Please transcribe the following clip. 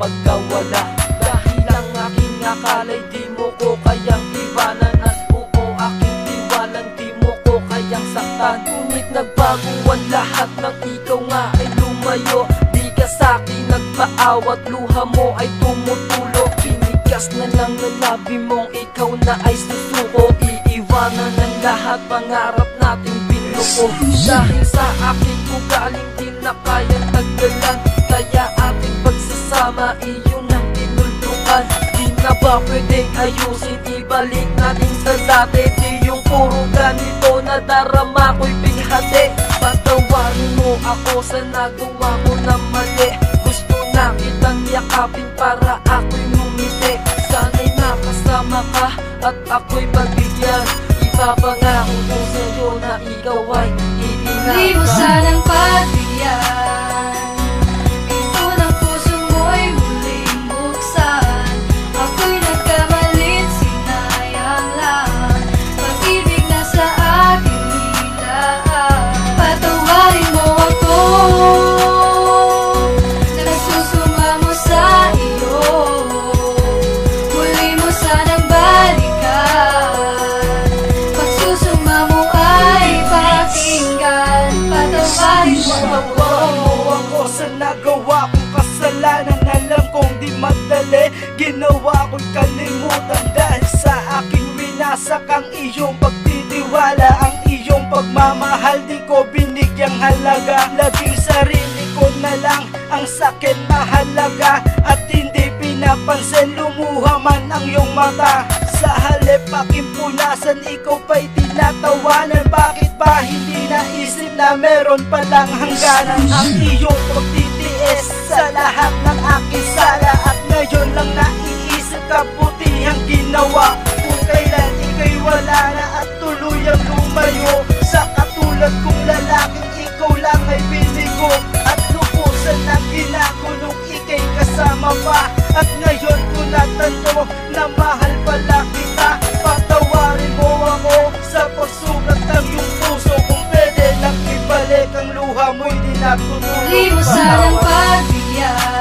pagkawala. Dahil ang aking akala'y di mo ko kayang iwanan. At buo aking tiwalang di mo ko kayang saktan. Ngunit nagbago ang lahat ng ikaw nga ay lumayo. Di ka sa'kin nagpaawat luha mo ay tumutulo. Pinigas na lang ng labi mong ikaw na ay susuko. Iiwanan ng lahat pangarap natin binuko Dahil sa akin ko galing di na kayang tagalan pagsasama iyon ang tinuldukan Di na ba pwedeng ayusin? Ibalik natin sa dati. Di yung puro ganito na darama ko'y binghati Patawarin mo ako sa nagawa ko na mali. Gusto na kitang yakapin para ako'y ngumiti. Sana'y nakasama ka at ako'y pagbigyan Ipapangako nagawa kong kasalanan. Alam kong di madali. Ginawa ko'y kalimutan Dahil sa aking winasak ang iyong pagtitiwala. Ang iyong pagmamahal Di ko binigyang halaga. Laging sarili ko na lang Ang sakin mahalaga At hindi pinapansin Lumuha man ang iyong mata. Sa halip aking punasan Ikaw pa'y tinatawanan. Bakit ba hindi naisip na meron palang hangganan? Ang iyong Inis sa lahat ng aking sala At ngayon lang naiisip kabutihang ginawa. Kung kailan ikay wala na at tuluyang lumayo Sa katulad kong lalaking ikaw lang ay binigo. At lupusan na ginako nung ikay kasama pa. At ngayon ko natanto na mahal pala kita. Patawarin mo ako sa pagsugat ng iyong puso. Kung pwede lang ibalik ang luha mo'y dinatutulo Di mo sanang yeah.